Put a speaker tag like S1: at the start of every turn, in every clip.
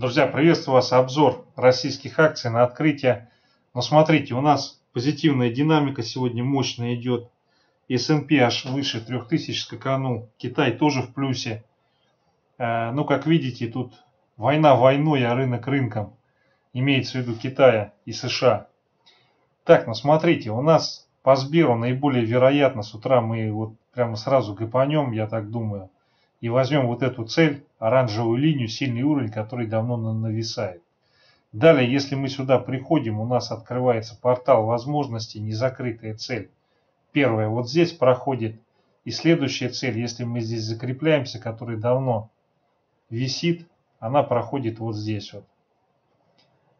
S1: Друзья, приветствую вас. Обзор российских акций на открытие. Но смотрите, у нас позитивная динамика сегодня мощная идет. S&P аж выше 3000 скаканул. Китай тоже в плюсе. Э, ну, как видите, тут война войной, а рынок рынком. Имеется в виду Китая и США. Так, ну смотрите, у нас по Сберу наиболее вероятно, с утра мы вот прямо сразу гапанем, я так думаю, и возьмем вот эту цель, оранжевую линию, сильный уровень, который давно нависает. Далее, если мы сюда приходим, у нас открывается портал возможностей, незакрытая цель. Первая вот здесь проходит. И следующая цель, если мы здесь закрепляемся, которая давно висит, она проходит вот здесь вот.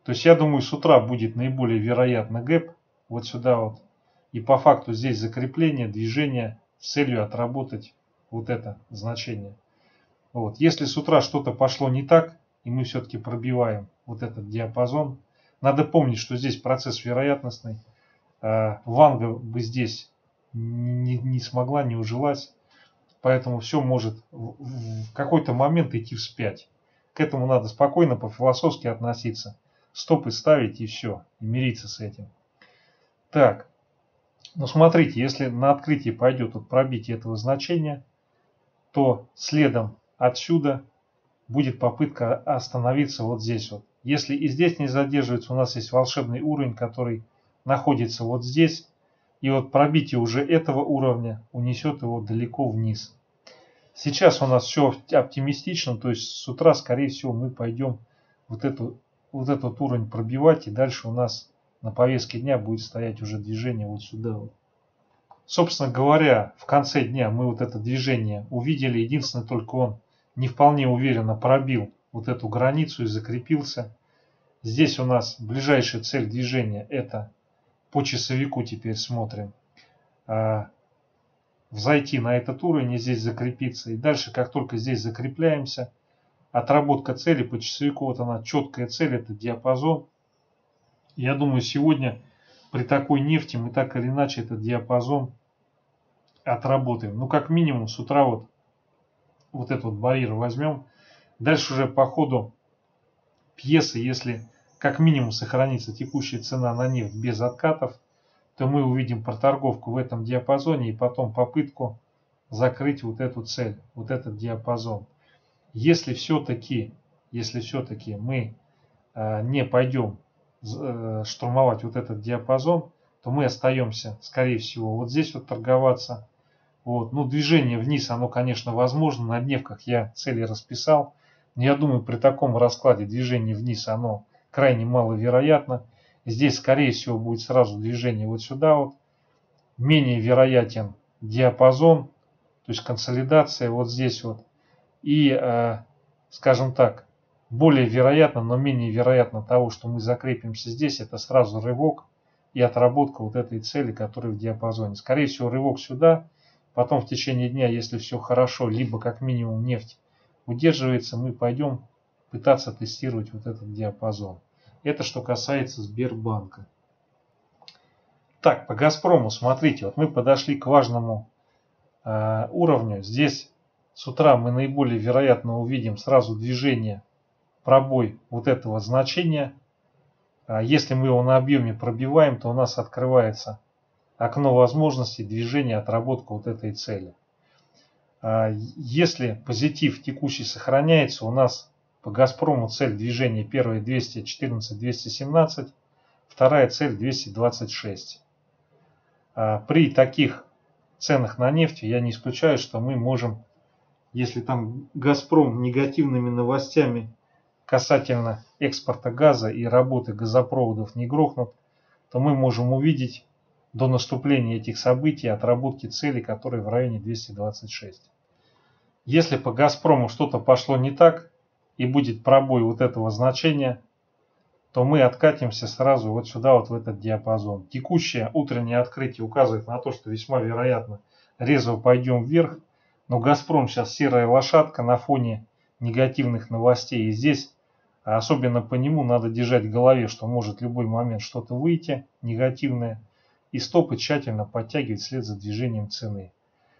S1: То есть я думаю, с утра будет наиболее вероятно гэп вот сюда вот. И по факту здесь закрепление, движение с целью отработать вот это значение. Вот. Если с утра что-то пошло не так, и мы все-таки пробиваем вот этот диапазон, надо помнить, что здесь процесс вероятностный. А, Ванга бы здесь не, не смогла, не ужилась. Поэтому все может в какой-то момент идти вспять. К этому надо спокойно, по-философски относиться. Стопы ставить и все. И мириться с этим. Так. Ну смотрите, если на открытии пойдет вот пробитие этого значения, то следом отсюда будет попытка остановиться вот здесь вот. Если и здесь не задерживается, у нас есть волшебный уровень, который находится вот здесь. И вот пробитие уже этого уровня унесет его далеко вниз. Сейчас у нас все оптимистично, то есть с утра, скорее всего, мы пойдем вот, эту, вот этот уровень пробивать, и дальше у нас на повестке дня будет стоять уже движение вот сюда. Вот. Собственно говоря, в конце дня мы вот это движение увидели, единственное, только он не вполне уверенно пробил вот эту границу и закрепился. Здесь у нас ближайшая цель движения это по часовику теперь смотрим. А, взойти на этот уровень и здесь закрепиться. И дальше, как только здесь закрепляемся, отработка цели по часовику, вот она четкая цель, это диапазон. Я думаю, сегодня при такой нефти мы так или иначе этот диапазон отработаем. Ну, как минимум, с утра вот, вот этот вот барьер возьмем. Дальше уже по ходу пьесы, если как минимум сохранится текущая цена на нефть без откатов, то мы увидим проторговку в этом диапазоне и потом попытку закрыть вот эту цель, вот этот диапазон. Если все-таки, если все-таки мы э, не пойдем э, штурмовать вот этот диапазон, то мы остаемся, скорее всего, вот здесь вот торговаться. Вот. Ну, движение вниз, оно, конечно, возможно. На дневках я цели расписал. Но я думаю, при таком раскладе движение вниз, оно крайне маловероятно. Здесь, скорее всего, будет сразу движение вот сюда вот. Менее вероятен диапазон, то есть консолидация вот здесь вот. И, э, скажем так, более вероятно, но менее вероятно того, что мы закрепимся здесь, это сразу рывок и отработка вот этой цели, которая в диапазоне. Скорее всего, рывок сюда, потом в течение дня, если все хорошо, либо как минимум нефть удерживается, мы пойдем пытаться тестировать вот этот диапазон. Это что касается Сбербанка. Так, по Газпрому, смотрите, вот мы подошли к важному э, уровню. Здесь с утра мы наиболее вероятно увидим сразу движение, пробой вот этого значения. А если мы его на объеме пробиваем, то у нас открывается окно возможностей движения, отработка вот этой цели. А если позитив текущий сохраняется, у нас по Газпрому цель движения первая 214-217, вторая цель 226. А при таких ценах на нефть я не исключаю, что мы можем, если там Газпром негативными новостями касательно экспорта газа и работы газопроводов не грохнут, то мы можем увидеть до наступления этих событий отработки цели, которые в районе 226. Если по Газпрому что-то пошло не так, и будет пробой вот этого значения, то мы откатимся сразу вот сюда, вот в этот диапазон. Текущее утреннее открытие указывает на то, что весьма вероятно резво пойдем вверх, но Газпром сейчас серая лошадка на фоне негативных новостей. И здесь, особенно по нему, надо держать в голове, что может в любой момент что-то выйти негативное. И стопы тщательно подтягивать вслед за движением цены.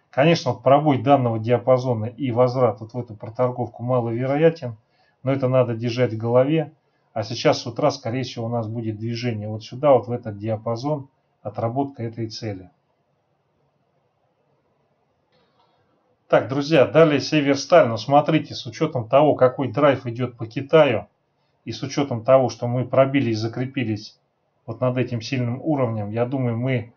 S1: Конечно, вот пробой данного диапазона и возврат вот в эту проторговку маловероятен. но это надо держать в голове. А сейчас с утра, скорее всего, у нас будет движение вот сюда, вот в этот диапазон, отработка этой цели. Так, друзья, далее Северсталь. Но смотрите, с учетом того, какой драйв идет по Китаю, и с учетом того, что мы пробили и закрепились вот над этим сильным уровнем, я думаю, мы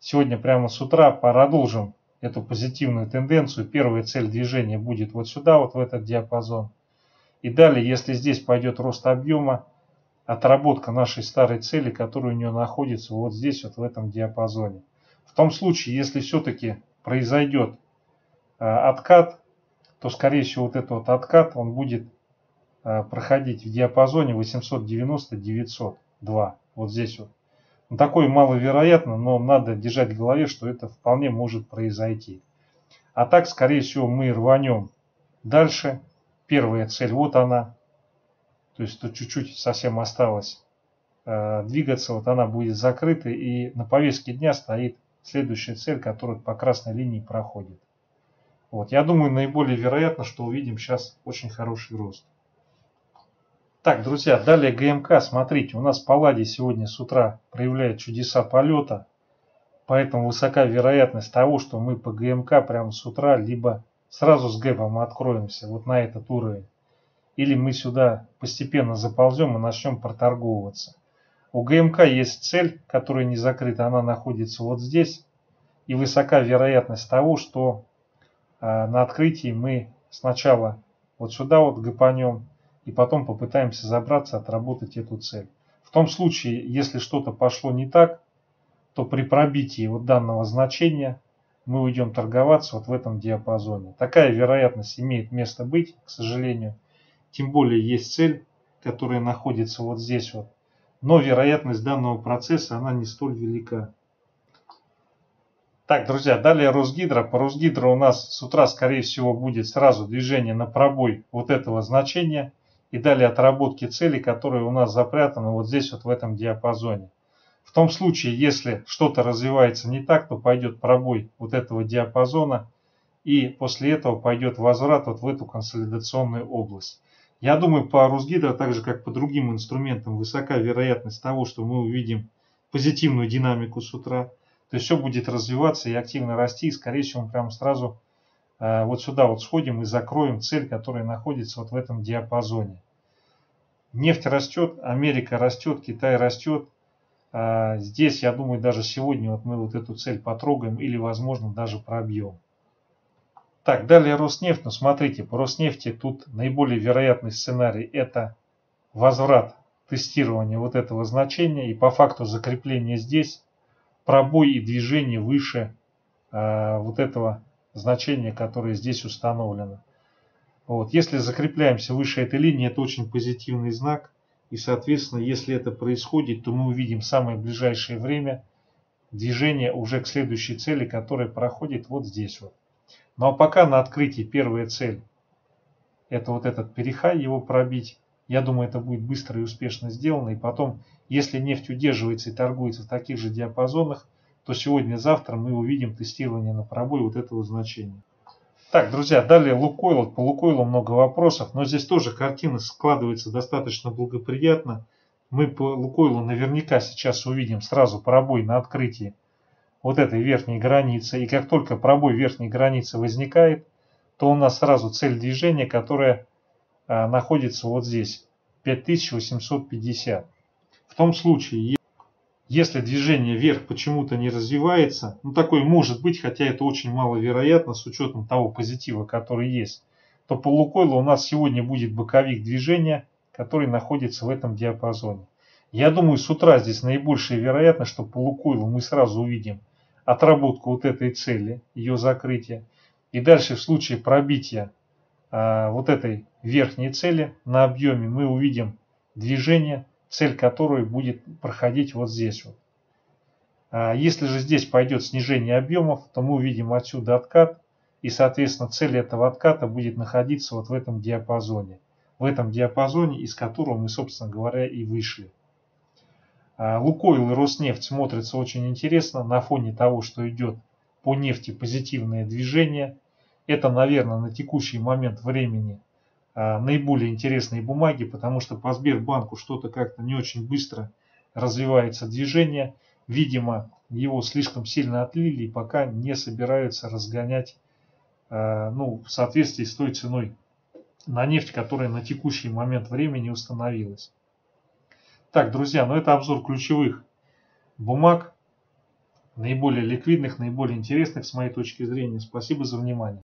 S1: сегодня прямо с утра продолжим эту позитивную тенденцию. Первая цель движения будет вот сюда, вот в этот диапазон. И далее, если здесь пойдет рост объема, отработка нашей старой цели, которая у нее находится вот здесь, вот в этом диапазоне. В том случае, если все-таки произойдет откат, то скорее всего вот этот вот откат, он будет э, проходить в диапазоне 890-902. Вот здесь вот. Ну, такое маловероятно, но надо держать в голове, что это вполне может произойти. А так, скорее всего, мы рванем дальше первая цель, вот она. То есть тут чуть-чуть совсем осталось э, двигаться, вот она будет закрыта. И на повестке дня стоит следующая цель, которая по красной линии проходит. Вот, я думаю, наиболее вероятно, что увидим сейчас очень хороший рост. Так, друзья, далее ГМК, смотрите, у нас Палладий сегодня с утра проявляет чудеса полета, поэтому высока вероятность того, что мы по ГМК прямо с утра либо сразу с гэпом откроемся вот на этот уровень. Или мы сюда постепенно заползем и начнем проторговываться. У ГМК есть цель, которая не закрыта, она находится вот здесь. И высока вероятность того, что на открытии мы сначала вот сюда вот гапанем, и потом попытаемся забраться, отработать эту цель. В том случае, если что-то пошло не так, то при пробитии вот данного значения мы уйдем торговаться вот в этом диапазоне. Такая вероятность имеет место быть, к сожалению. Тем более есть цель, которая находится вот здесь вот. Но вероятность данного процесса, она не столь велика. Так, друзья, далее Росгидро. По Росгидро у нас с утра, скорее всего, будет сразу движение на пробой вот этого значения. И далее отработки цели, которые у нас запрятаны вот здесь вот в этом диапазоне. В том случае, если что-то развивается не так, то пойдет пробой вот этого диапазона, и после этого пойдет возврат вот в эту консолидационную область. Я думаю, по Русгидро, так же как по другим инструментам, высока вероятность того, что мы увидим позитивную динамику с утра. То есть все будет развиваться и активно расти, и скорее всего мы прямо сразу э, вот сюда вот сходим и закроем цель, которая находится вот в этом диапазоне. Нефть растет, Америка растет, Китай растет, а, здесь, я думаю, даже сегодня вот мы вот эту цель потрогаем или, возможно, даже пробьем. Так, далее Роснефть. Ну, смотрите, по Роснефти тут наиболее вероятный сценарий – это возврат тестирования вот этого значения и по факту закрепления здесь пробой и движение выше э, вот этого значения, которое здесь установлено. Вот. Если закрепляемся выше этой линии, это очень позитивный знак. И, соответственно, если это происходит, то мы увидим в самое ближайшее время движение уже к следующей цели, которая проходит вот здесь вот. Ну а пока на открытии первая цель – это вот этот перехай, его пробить. Я думаю, это будет быстро и успешно сделано. И потом, если нефть удерживается и торгуется в таких же диапазонах, то сегодня-завтра мы увидим тестирование на пробой вот этого значения. Так, друзья, далее Лукойл. По Лукойлу много вопросов, но здесь тоже картина складывается достаточно благоприятно. Мы по Лукойлу наверняка сейчас увидим сразу пробой на открытии вот этой верхней границы. И как только пробой верхней границы возникает, то у нас сразу цель движения, которая находится вот здесь, 5850. В том случае, если движение вверх почему-то не развивается, ну такое может быть, хотя это очень маловероятно с учетом того позитива, который есть, то по Лукойлу у нас сегодня будет боковик движения, который находится в этом диапазоне. Я думаю, с утра здесь наибольшая вероятность, что по Лукойлу мы сразу увидим отработку вот этой цели, ее закрытие. И дальше в случае пробития вот этой верхней цели на объеме мы увидим движение цель которой будет проходить вот здесь вот. А если же здесь пойдет снижение объемов, то мы увидим отсюда откат, и, соответственно, цель этого отката будет находиться вот в этом диапазоне. В этом диапазоне, из которого мы, собственно говоря, и вышли. А Лукойл и Роснефть смотрятся очень интересно на фоне того, что идет по нефти позитивное движение. Это, наверное, на текущий момент времени а, наиболее интересные бумаги, потому что по Сбербанку что-то как-то не очень быстро развивается движение. Видимо, его слишком сильно отлили и пока не собираются разгонять а, ну, в соответствии с той ценой на нефть, которая на текущий момент времени установилась. Так, друзья, ну это обзор ключевых бумаг, наиболее ликвидных, наиболее интересных с моей точки зрения. Спасибо за внимание.